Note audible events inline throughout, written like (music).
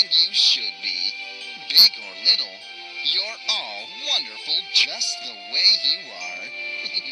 and you should be. Big or little, you're all wonderful just the way you are. (laughs)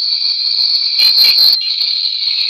えっ?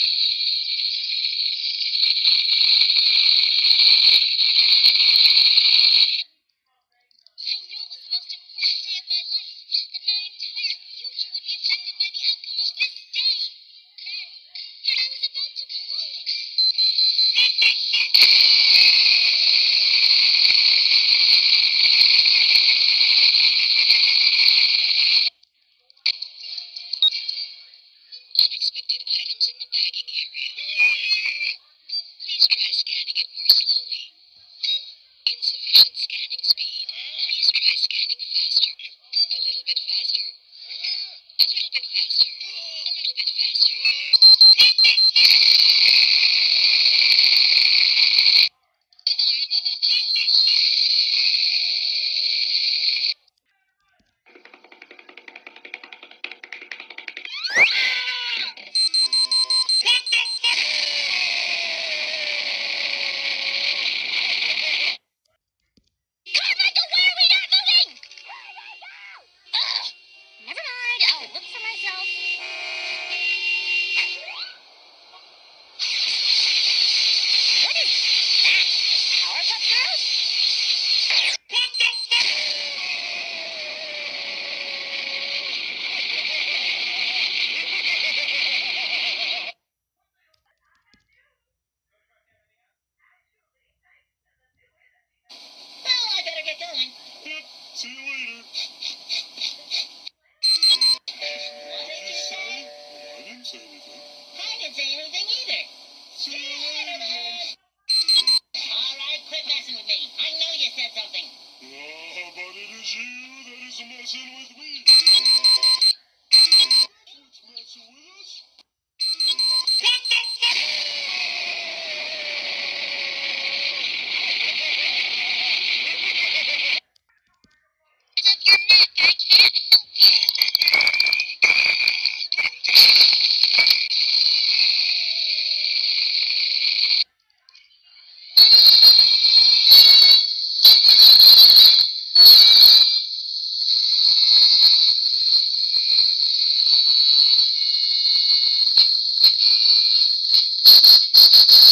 Thank you. you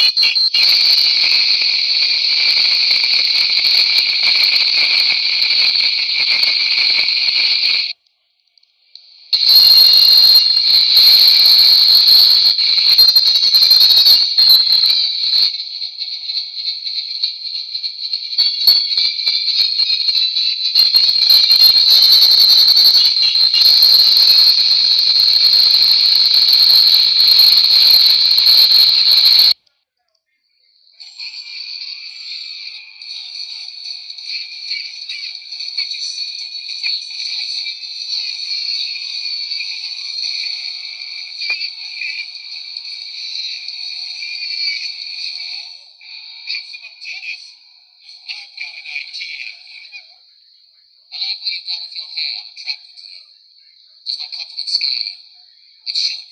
よし! hey, I'm attracted to you. Does my confidence scare you? It should.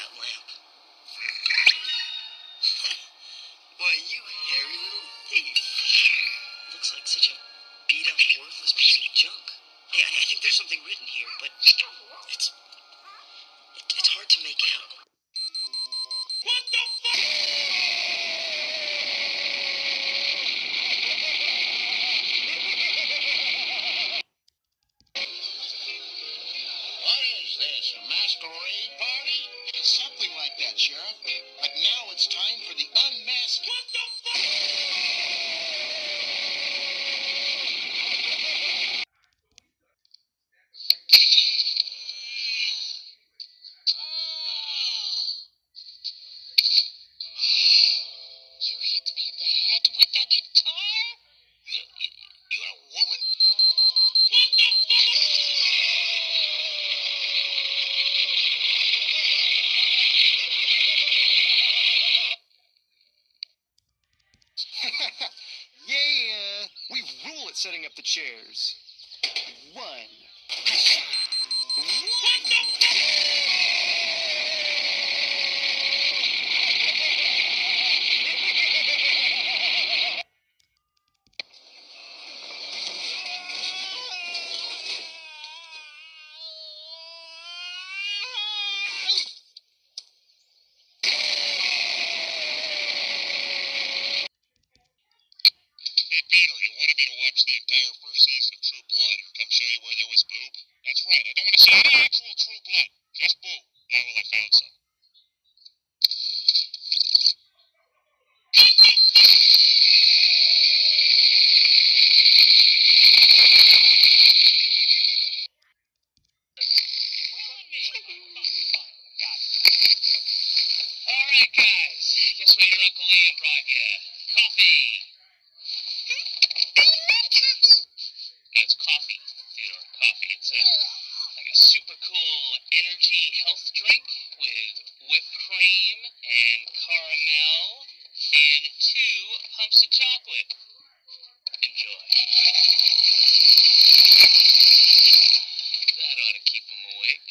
That lamp. (laughs) Why, you hairy little thief. Looks like such a beat up, worthless piece of junk. Hey, I, I think there's something written here, but it's it, it's hard to make out. What the fuck? At True Blood and come show you where there was boob? That's right. I don't want to see any actual True Blood. Just boob. Yeah, well, I found some. Cream and caramel and two pumps of chocolate. Enjoy. That ought to keep him awake.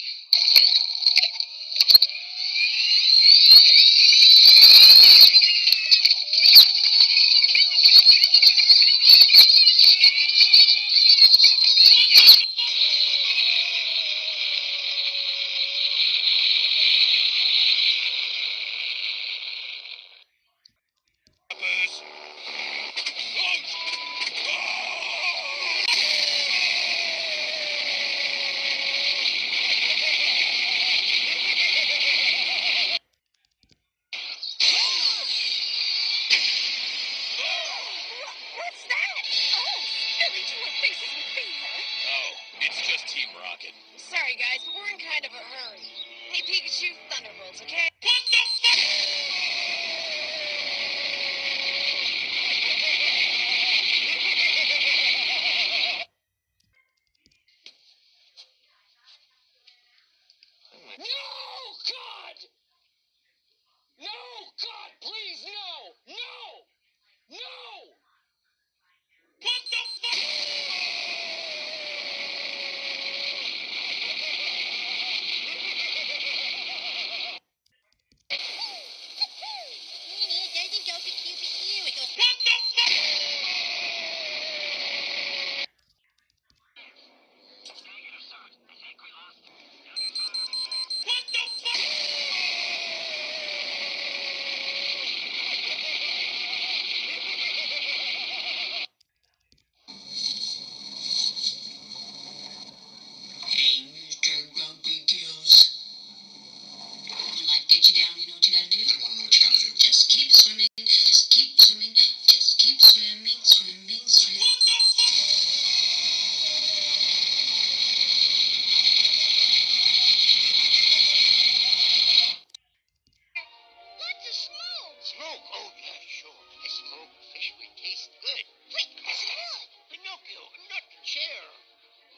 Smoke. Oh, yeah, sure. I smoke fish would taste good. Wait, there's wood. Pinocchio, not the chair.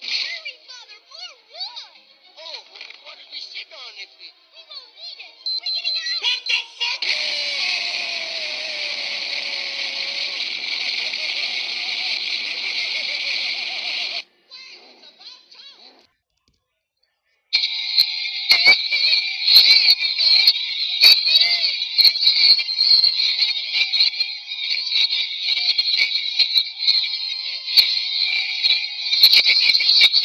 Hurry, Father, more wood. Oh, what did we sit on if we... We won't need it. We're getting out. What the fuck?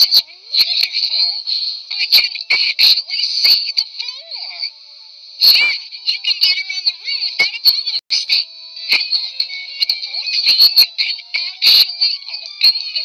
This is wonderful. I can actually see the floor. Yeah, you can get around the room without a pillow stick. And look, with clean, you can actually open the.